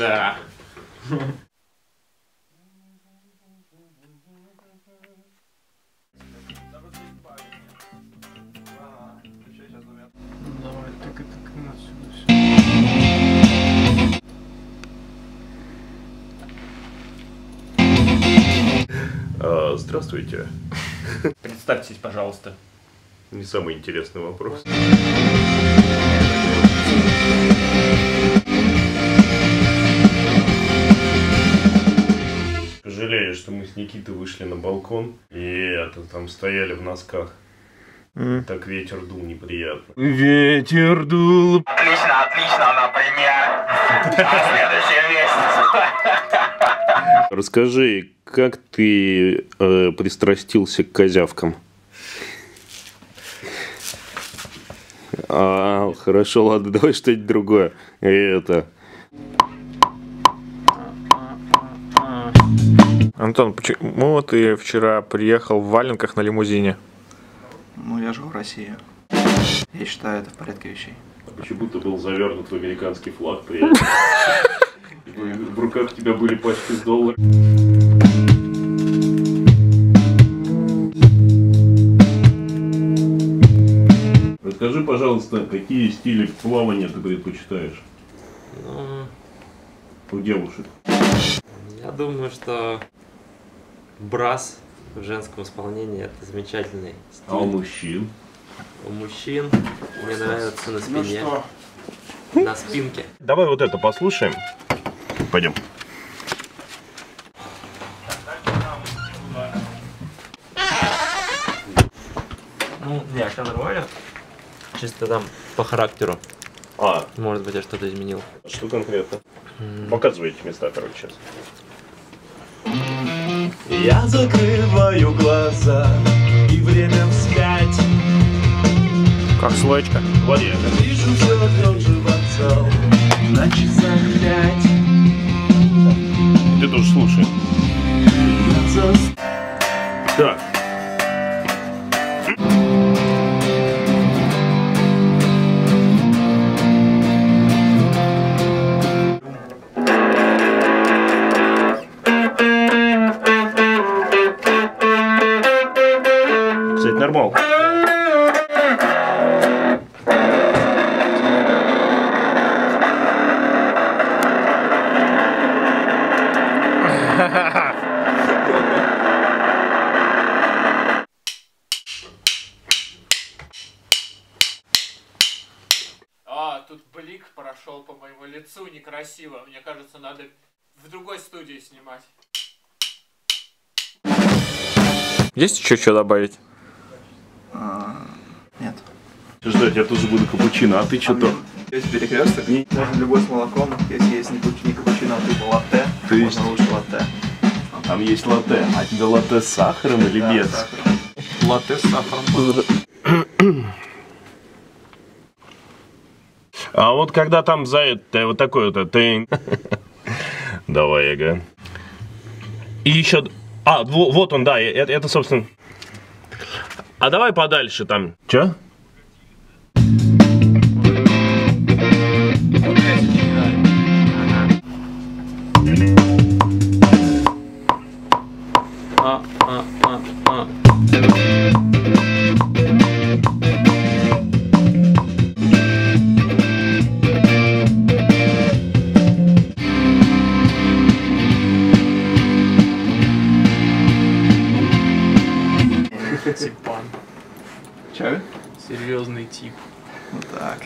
Да. А, здравствуйте. Представьтесь, пожалуйста. Не самый интересный вопрос. Что мы с Никитой вышли на балкон и это там стояли в носках. Так ветер дул неприятно. Ветер дул. Отлично, отлично, например. На следующий месяц. Расскажи, как ты э, пристрастился к козявкам? А, хорошо, ладно, давай что-нибудь другое. Это. Антон, почему ты вчера приехал в валенках на лимузине? Ну, я живу в России. Я считаю, это в порядке вещей. Почему ты был завернут в американский флаг при? В руках у тебя были пачки с долларов. Расскажи, пожалуйста, какие стили плавания ты предпочитаешь Ну, у девушек? я думаю, что брас в женском исполнении это замечательный стиль. А у мужчин? У мужчин мне нравится на спине. На спинке. Давай вот это послушаем. Пойдем. Ну, не, все нормально. Чисто там по характеру. А, Может быть, я что-то изменил. что конкретно? Показывай эти места, короче, сейчас. Я закрываю глаза и время вспять Как слоечка. Воде. Вижу все тот же вокзал на часах пять Ты тоже слушай. Я Так. Нормал. А, тут блик прошел по моему лицу некрасиво. Мне кажется, надо в другой студии снимать. Есть еще что добавить? А, Нет. Ждать, я тоже буду капучино, а ты что то? Есть перекресток, можно любой с молоком, если есть не капучино, не капучино, а тупо латте, То есть- можно лучше латте. Там есть латте. А тебе латте с сахаром или Да, без? с сахаром. Латте с сахаром. А вот когда там за это вот такой вот ты... Давай, Эго. И еще... А, во- вот он, да, это, это, собственно... А давай подальше там. Че? Типан. Че? Серьезный тип. Вот так.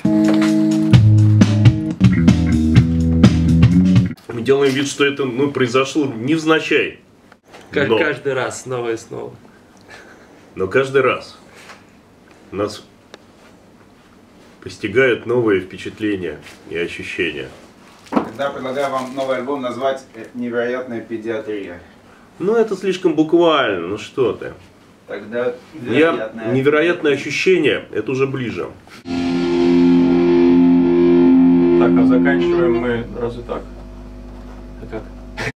Мы делаем вид, что это ну, произошло невзначай. Как Но- каждый раз, снова и снова. Но каждый раз нас постигают новые впечатления и ощущения. Тогда предлагаю вам новый альбом назвать «Невероятная педиатрия». Ну, это слишком буквально, ну что ты. Тогда невероятное, Я, невероятное ощущение, это уже ближе. Так, а заканчиваем мы разве так? Это как?